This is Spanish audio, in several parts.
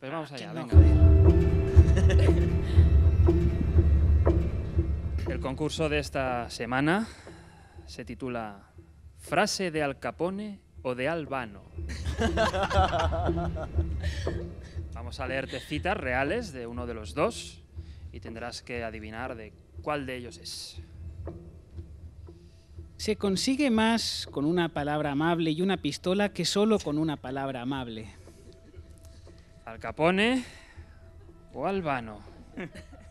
Pues vamos allá, venga. El concurso de esta semana se titula Frase de Al Capone o de Albano. Vamos a leerte citas reales de uno de los dos y tendrás que adivinar de cuál de ellos es. Se consigue más con una palabra amable y una pistola que solo con una palabra amable. ¿Al Capone o Albano?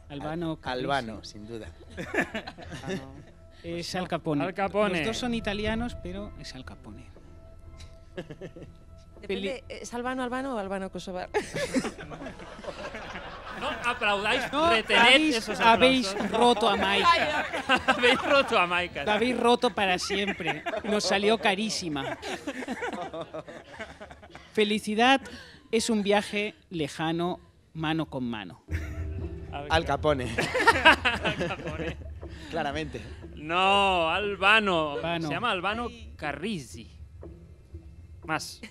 Albano. Albano, sin duda. Es Al Capone. Al Capone. Los dos son italianos, pero es Al Capone. Depende, ¿Es albano, albano o albano kosovar? No aplaudáis, No, retened habéis, esos habéis aplausos. roto a Maika. habéis roto a Maika. La habéis roto para siempre. Nos salió carísima. Felicidad es un viaje lejano, mano con mano. Al Capone, Capone. claramente. No, Albano. Albano. Se llama Albano Carrisi. Más.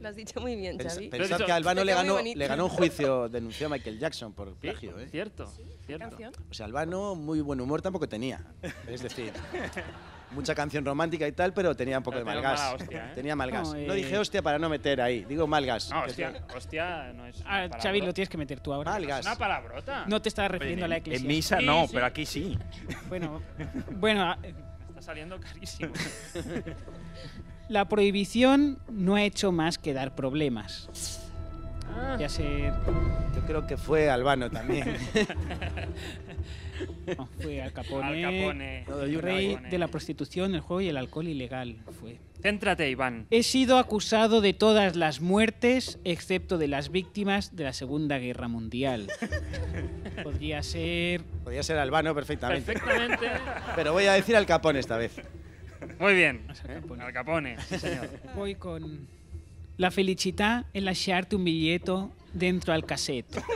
Lo has dicho muy bien, Pens- Xavi. pensad que Albano Te le ganó, le ganó un juicio, denunció a Michael Jackson por plagio. ¿eh? Cierto, ¿Qué cierto. canción? O sea, Albano muy buen humor tampoco tenía. Es decir, mucha canción romántica y tal, pero tenía un poco Pero de mal tenía gas. mala hostia, ¿eh? Tenía mal gas. No, No, eh, dije hostia para no meter ahí, digo mal gas. No, hostia, hostia, no es. Ah. Xavi, lo tienes que meter tú ahora. Mal Es gas. una palabrota. No te estás refiriendo a la en, iglesia. en misa Sí, no, sí. pero aquí sí. Bueno, bueno, está saliendo carísimo. la prohibición no ha hecho más que dar problemas. Ah, Ya ser. Yo creo que fue Albano también. no, fue Al Capone. Al Capone. Rey de la prostitución, el juego y el alcohol ilegal fue. Céntrate, Iván. He sido acusado de todas las muertes, excepto de las víctimas de la Segunda Guerra Mundial. Podría ser. Podía ser Albano perfectamente. Perfectamente. Pero voy a decir al Capone esta vez. Muy bien. Al Capone. Al Capone, sí, señor. Voy con. La felicità è lasciarti un biglietto dentro al cassette.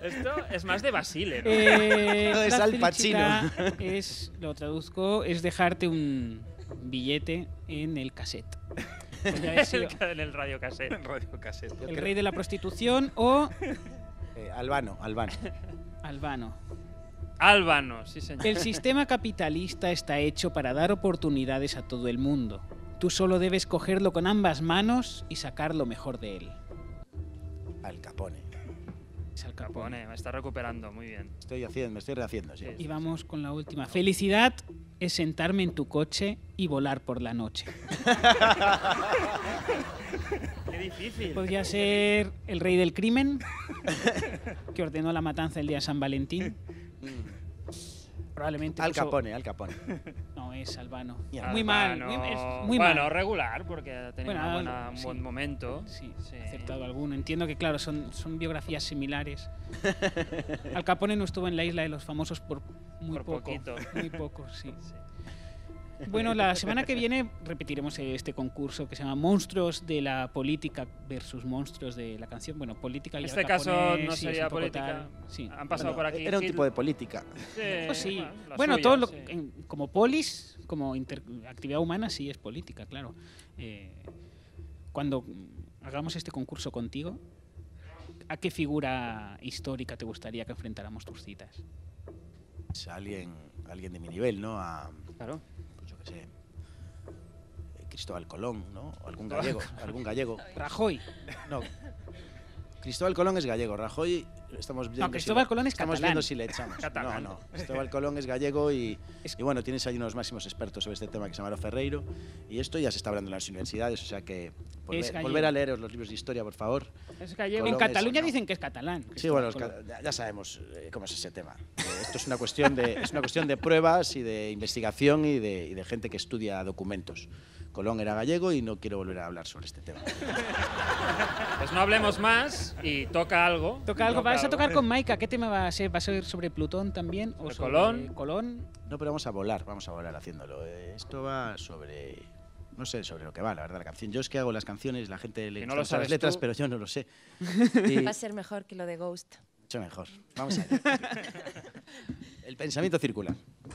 Esto es más de Basile, ¿no? Eh, No, es la Al Pacino. es, lo traduzco, es dejarte un billete en el cassette. Sido en el radio cassette. Radio cassette. el rey de la prostitución o Eh, Albano, Albano. Albano. Sí, señor. El sistema capitalista está hecho para dar oportunidades a todo el mundo. Tú solo debes cogerlo con ambas manos y sacar lo mejor de él. Al Capone. Es Al Capone. Me está recuperando, muy bien. Estoy haciendo, me estoy rehaciendo, sí. Sí. Y vamos con la última. Felicidad es sentarme en tu coche y volar por la noche. Qué difícil. Podría ser el rey del crimen, que ordenó la matanza el día de San Valentín. Probablemente. Al puso- Capone, Al Capone. No, es Albano. Muy mal. Muy, es muy bueno, mal. regular, porque ha tenido Bueno, una algo, buena- un sí. buen momento. Sí, Sí. acertado alguno. Entiendo que, claro, son, son biografías similares. Al Capone no estuvo en la isla de los famosos por muy Por poco. poquito. Muy poco, sí. Sí. Bueno, la semana que viene repetiremos este concurso que se llama Monstruos de la política versus monstruos de la canción. Bueno, política En y este Al caso no sería política. Sí. Han pasado Bueno, por aquí. Era un tipo de política. Sí, Pues sí. Bueno, suya, todo lo, sí. en- como polis, como inter- actividad humana, sí es política, claro. Eh, cuando hagamos este concurso contigo, ¿a qué figura histórica te gustaría que enfrentáramos tus citas? Es alguien, alguien de mi nivel, ¿no? A, Claro. Sé, eh, Cristóbal Colón, ¿no? O algún gallego, algún gallego. Rajoy. No. Cristóbal Colón es gallego, Rajoy estamos viendo Cristóbal si, Colón es estamos catalán. viendo si le echamos. Catalán. No, no. Cristóbal Colón es gallego y, y bueno, tienes ahí unos máximos expertos sobre este tema que se llama Ferreiro y esto ya se está hablando en las universidades, o sea que volver, a leeros los libros de historia, por favor. Es gallego. Colón en es- Cataluña no. dicen que es catalán. Sí, Cristóbal bueno, ya- ya sabemos eh, cómo es ese tema. Eh, esto es una cuestión de es una cuestión de pruebas y de investigación y de, y de gente que estudia documentos. Colón era gallego y no quiero volver a hablar sobre este tema. Pues no hablemos más y toca algo. Toca algo. Vas a tocar con Maika. ¿Qué tema va a ser? ¿Va a ser sobre Plutón también? ¿O ¿Sobre Colón? Colón? No, pero vamos a volar, vamos a volar haciéndolo. Esto va sobre. No sé sobre lo que va, la verdad, la canción. Yo es que hago las canciones, la gente le no lo las letras, tú. pero yo no lo sé. Y Va a ser mejor que lo de Ghost. mucho mejor. Vamos allá. El pensamiento circular.